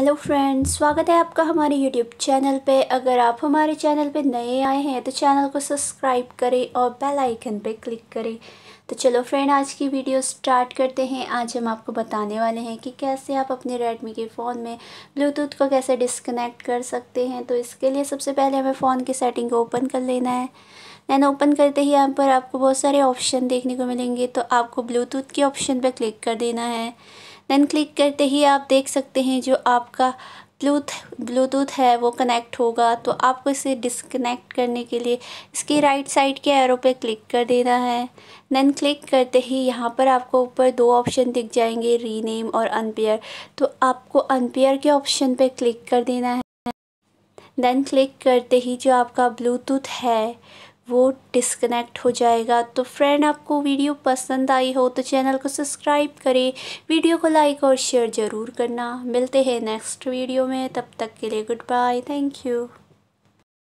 Hello friends स्वागत है आपका हमारे यूट्यूब चैनल पे। अगर आप हमारे चैनल पे नए आए हैं तो चैनल को सब्सक्राइब करें और बेल आइकन पे क्लिक करें। तो चलो फ्रेंड आज की वीडियो स्टार्ट करते हैं। आज हम आपको बताने वाले हैं कि कैसे आप अपने रेडमी के फ़ोन में ब्लूटूथ को कैसे डिस्कनेक्ट कर सकते हैं। तो इसके लिए सबसे पहले हमें फ़ोन की सेटिंग को ओपन कर लेना है। दैन ओपन करते ही यहाँ पर आपको बहुत सारे ऑप्शन देखने को मिलेंगे। तो आपको ब्लूटूथ के ऑप्शन पर क्लिक कर देना है। दैन क्लिक करते ही आप देख सकते हैं जो आपका ब्लूथ ब्लूटूथ है, वो कनेक्ट होगा। तो आपको इसे डिसकनेक्ट करने के लिए इसकी राइट साइड के एरो पे क्लिक कर देना है। देन क्लिक करते ही यहाँ पर आपको ऊपर दो ऑप्शन दिख जाएँगे रीनेम और अनपेयर तो आपको अनपेयर के ऑप्शन पे क्लिक कर देना है। देन क्लिक करते ही जो आपका ब्लूटूथ है वो डिसकनेक्ट हो जाएगा। तो फ्रेंड आपको वीडियो पसंद आई हो तो चैनल को सब्सक्राइब करें। वीडियो को लाइक और शेयर ज़रूर करना। मिलते हैं नेक्स्ट वीडियो में। तब तक के लिए गुड बाय थैंक यू